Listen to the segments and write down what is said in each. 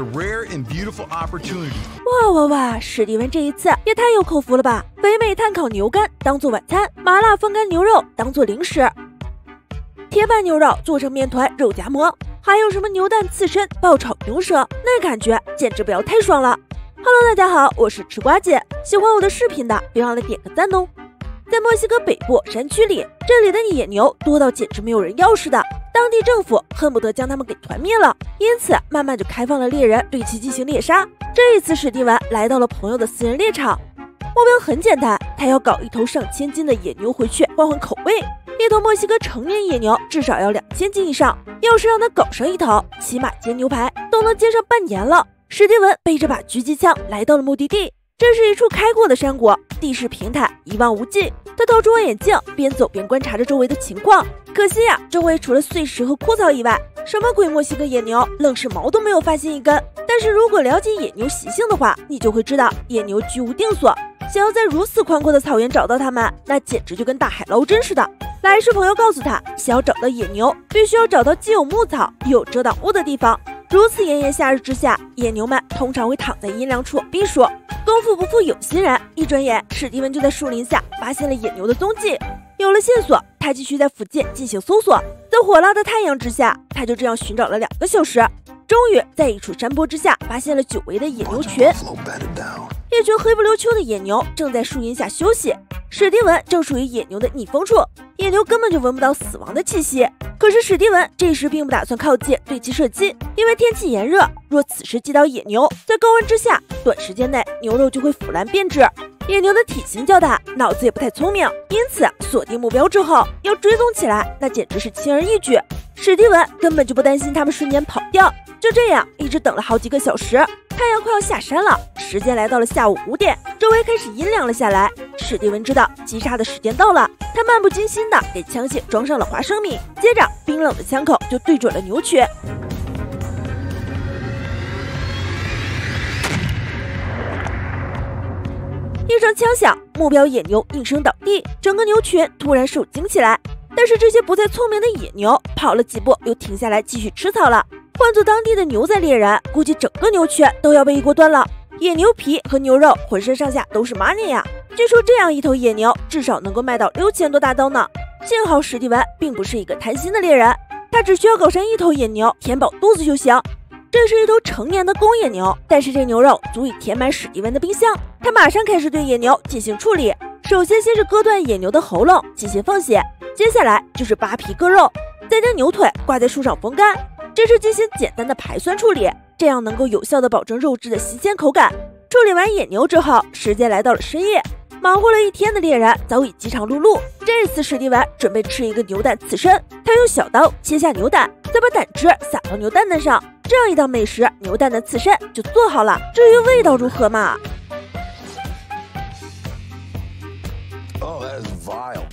rare and beautiful opportunity. 哇哇哇！史蒂文这一次也太有口福了吧！肥美碳烤牛肝当做晚餐，麻辣风干牛肉当做零食，铁板牛肉做成面团肉夹馍，还有什么牛蛋刺身爆炒牛舌，那感觉简直不要太爽了！Hello，大家好，我是吃瓜姐，喜欢我的视频的别忘了点个赞哦。在墨西哥北部山区里，这里的野牛多到简直没有人要似的。当地政府恨不得将他们给团灭了，因此慢慢就开放了猎人对其进行猎杀。这一次，史蒂文来到了朋友的私人猎场，目标很简单，他要搞一头上千斤的野牛回去换换口味。一头墨西哥成年野牛至少要两千斤以上，要是让他搞上一头，起码煎牛排都能煎上半年了。史蒂文背着把狙击枪来到了目的地，这是一处开阔的山谷，地势平坦，一望无际。他掏出望远镜，边走边观察着周围的情况。可惜呀，周围除了碎石和枯草以外，什么鬼墨西哥野牛，愣是毛都没有发现一根。但是如果了解野牛习性的话，你就会知道，野牛居无定所，想要在如此宽阔的草原找到它们，那简直就跟大海捞针似的。来时朋友告诉他，想要找到野牛，必须要找到既有牧草又有遮挡物的地方。如此炎炎夏日之下，野牛们通常会躺在阴凉处避暑。功夫不负有心人，一转眼，史蒂文就在树林下发现了野牛的踪迹。有了线索，他继续在附近进行搜索。在火辣的太阳之下，他就这样寻找了两个小时，终于在一处山坡之下发现了久违的野牛群。一群黑不溜秋的野牛正在树荫下休息。史蒂文正属于野牛的逆风处，野牛根本就闻不到死亡的气息。可是史蒂文这时并不打算靠近对其射击，因为天气炎热，若此时击倒野牛，在高温之下，短时间内牛肉就会腐烂变质。野牛的体型较大，脑子也不太聪明，因此锁定目标之后要追踪起来，那简直是轻而易举。史蒂文根本就不担心他们瞬间跑掉。就这样，一直等了好几个小时，太阳快要下山了，时间来到了下午五点，周围开始阴凉了下来。史蒂文知道击杀的时间到了，他漫不经心地给枪械装上了花生米，接着冰冷的枪口就对准了牛群。一声枪响，目标野牛应声倒地，整个牛群突然受惊起来。但是这些不再聪明的野牛跑了几步，又停下来继续吃草了。换做当地的牛仔猎人，估计整个牛圈都要被一锅端了。野牛皮和牛肉，浑身上下都是 money 呀！据说这样一头野牛至少能够卖到六千多大刀呢。幸好史蒂文并不是一个贪心的猎人，他只需要搞上一头野牛，填饱肚子就行。这是一头成年的公野牛，但是这牛肉足以填满史蒂文的冰箱。他马上开始对野牛进行处理。首先，先是割断野牛的喉咙进行放血，接下来就是扒皮割肉，再将牛腿挂在树上风干。这是进行简单的排酸处理，这样能够有效的保证肉质的新鲜口感。处理完野牛之后，时间来到了深夜，忙活了一天的猎人早已饥肠辘辘。这次史蒂文准备吃一个牛蛋刺身，他用小刀切下牛蛋，再把胆汁撒到牛蛋蛋上。这样一道美食，牛蛋的刺身就做好了。至于味道如何嘛？Oh, that's vile.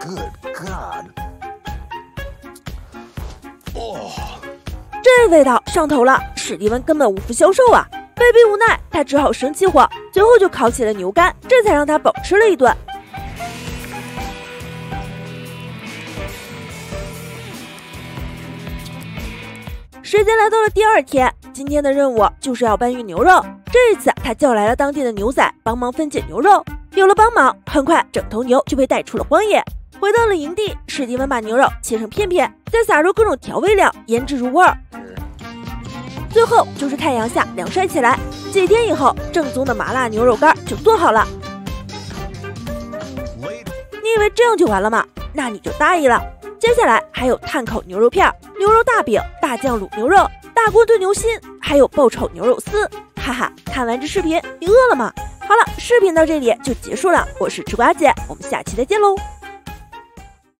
Good God. 哦，这味道上头了，史蒂文根本无福消受啊！被逼无奈，他只好生气火，最后就烤起了牛肝，这才让他饱吃了一顿。时间来到了第二天，今天的任务就是要搬运牛肉。这一次，他叫来了当地的牛仔帮忙分解牛肉。有了帮忙，很快整头牛就被带出了荒野。回到了营地，史蒂文把牛肉切成片片，再撒入各种调味料，腌制入味儿。最后就是太阳下凉晒起来。几天以后，正宗的麻辣牛肉干就做好了。你以为这样就完了吗？那你就大意了。接下来还有炭烤牛肉片、牛肉大饼、大酱卤牛肉、大锅炖牛心，还有爆炒牛肉丝。哈哈，看完这视频，你饿了吗？好了，视频到这里就结束了。我是吃瓜姐，我们下期再见喽。